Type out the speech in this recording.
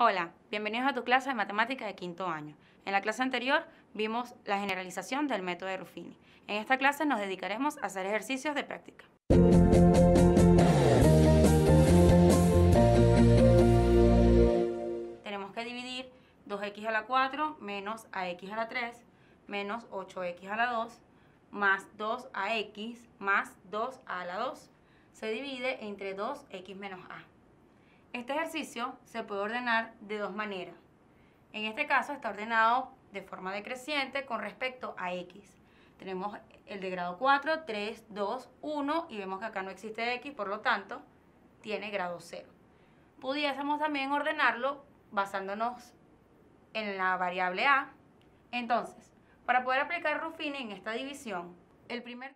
Hola, bienvenidos a tu clase de matemática de quinto año. En la clase anterior vimos la generalización del método de Ruffini. En esta clase nos dedicaremos a hacer ejercicios de práctica. Tenemos que dividir 2x a la 4 menos ax a la 3 menos 8x a la 2 más 2ax más 2a a la 2. Se divide entre 2x menos a. Este ejercicio se puede ordenar de dos maneras. En este caso está ordenado de forma decreciente con respecto a x. Tenemos el de grado 4, 3, 2, 1 y vemos que acá no existe x, por lo tanto tiene grado 0. Pudiésemos también ordenarlo basándonos en la variable a. Entonces, para poder aplicar Ruffini en esta división, el primer